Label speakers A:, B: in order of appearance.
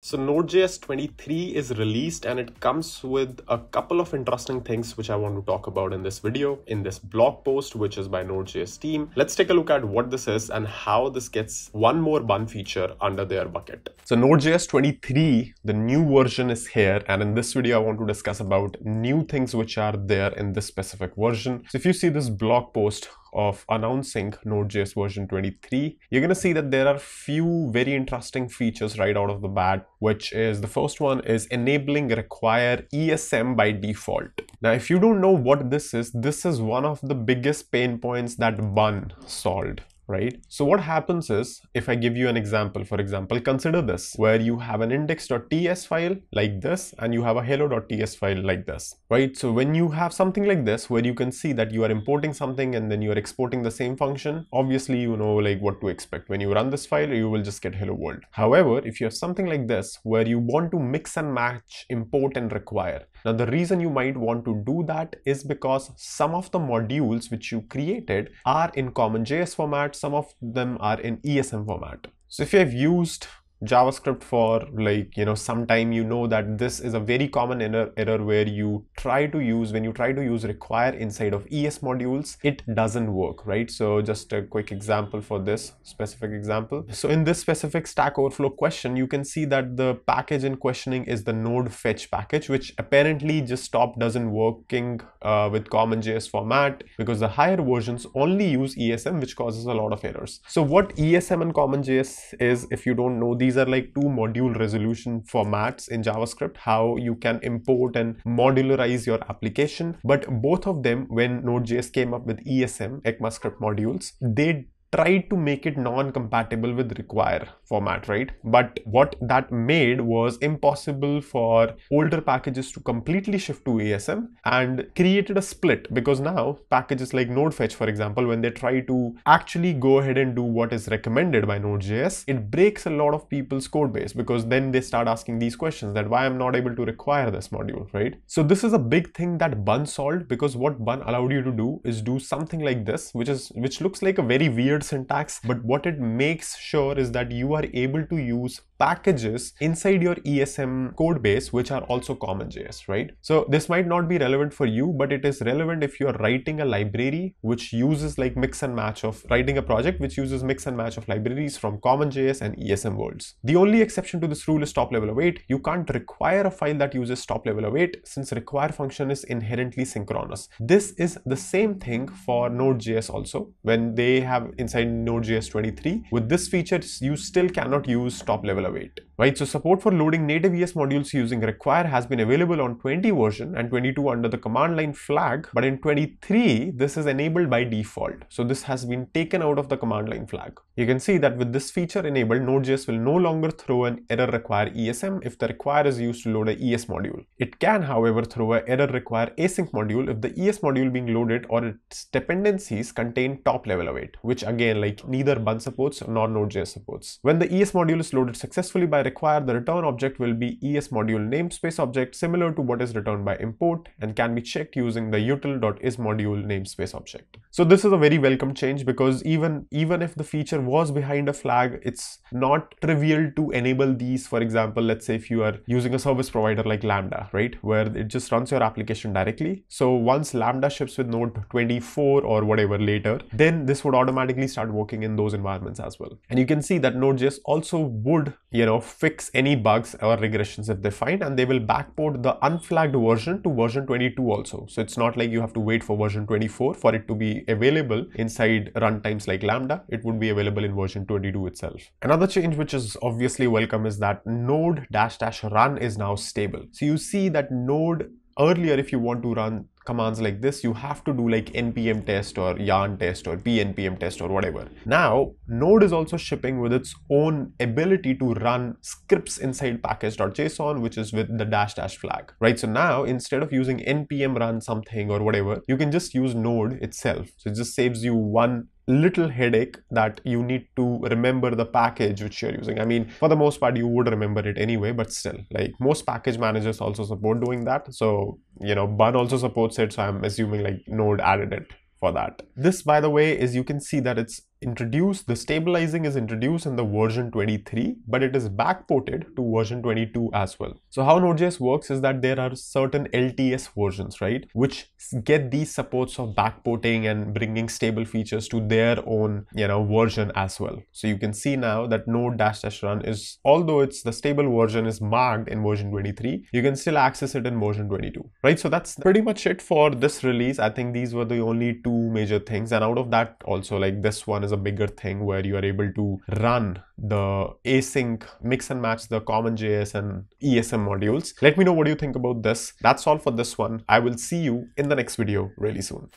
A: So Node.js 23 is released and it comes with a couple of interesting things which I want to talk about in this video, in this blog post, which is by Node.js team. Let's take a look at what this is and how this gets one more bun feature under their bucket. So Node.js 23, the new version is here. And in this video, I want to discuss about new things which are there in this specific version. So if you see this blog post of announcing Node.js version 23, you're going to see that there are few very interesting features right out of the bat, which is the first one is enabling require ESM by default. Now, if you don't know what this is, this is one of the biggest pain points that Bun solved right? So what happens is, if I give you an example, for example, consider this, where you have an index.ts file like this, and you have a hello.ts file like this, right? So when you have something like this, where you can see that you are importing something and then you are exporting the same function, obviously you know like what to expect. When you run this file, you will just get hello world. However, if you have something like this, where you want to mix and match import and require, now the reason you might want to do that is because some of the modules which you created are in CommonJS format, some of them are in ESM format. So if you have used JavaScript for like, you know, sometime you know that this is a very common error, error where you try to use, when you try to use require inside of ES modules, it doesn't work, right? So just a quick example for this specific example. So in this specific Stack Overflow question, you can see that the package in questioning is the node fetch package, which apparently just stop doesn't working uh, with CommonJS format because the higher versions only use ESM, which causes a lot of errors. So what ESM and CommonJS is, if you don't know these these are like two module resolution formats in JavaScript, how you can import and modularize your application. But both of them, when Node.js came up with ESM, ECMAScript modules, they tried to make it non-compatible with require format right? But what that made was impossible for older packages to completely shift to ESM and created a split because now packages like nodefetch for example when they try to actually go ahead and do what is recommended by node.js it breaks a lot of people's code base because then they start asking these questions that why i'm not able to require this module right? So this is a big thing that bun solved because what bun allowed you to do is do something like this which is which looks like a very weird syntax, but what it makes sure is that you are able to use packages inside your ESM code base, which are also CommonJS, right? So this might not be relevant for you, but it is relevant if you're writing a library which uses like mix and match of writing a project which uses mix and match of libraries from CommonJS and ESM worlds. The only exception to this rule is top level await. You can't require a file that uses top level await since require function is inherently synchronous. This is the same thing for Node.js also when they have inside Node.js 23. With this feature, you still cannot use top level await. Right, so support for loading native ES modules using require has been available on 20 version and 22 under the command line flag, but in 23, this is enabled by default. So this has been taken out of the command line flag. You can see that with this feature enabled, Node.js will no longer throw an error require ESM if the require is used to load a ES module. It can, however, throw an error require async module if the ES module being loaded or its dependencies contain top level await, which again, like neither Bun supports nor Node.js supports. When the ES module is loaded successfully by require, the return object will be ES module namespace object similar to what is returned by import and can be checked using the util.isModule namespace object. So this is a very welcome change because even, even if the feature was behind a flag, it's not trivial to enable these. For example, let's say if you are using a service provider like Lambda, right, where it just runs your application directly. So once Lambda ships with Node 24 or whatever later, then this would automatically start working in those environments as well. And you can see that Node.js also would, you know, fix any bugs or regressions if they find, and they will backport the unflagged version to version 22 also. So it's not like you have to wait for version 24 for it to be available inside runtimes like Lambda. It would be available in version 22 itself. Another change which is obviously welcome is that node dash dash run is now stable. So you see that node earlier if you want to run commands like this, you have to do like npm test or yarn test or pnpm test or whatever. Now, Node is also shipping with its own ability to run scripts inside package.json, which is with the dash dash flag, right? So now instead of using npm run something or whatever, you can just use Node itself. So it just saves you one little headache that you need to remember the package which you're using. I mean, for the most part, you would remember it anyway, but still, like most package managers also support doing that. So, you know, Bun also supports it. So I'm assuming like Node added it for that. This, by the way, is you can see that it's introduced, the stabilizing is introduced in the version 23, but it is backported to version 22 as well. So how Node.js works is that there are certain LTS versions, right, which get these supports of backporting and bringing stable features to their own, you know, version as well. So you can see now that node dash dash run is, although it's the stable version is marked in version 23, you can still access it in version 22, right? So that's pretty much it for this release. I think these were the only two major things. And out of that also like this one is a bigger thing where you are able to run the async mix and match the common JS and ESM modules. Let me know what you think about this. That's all for this one. I will see you in the next video really soon.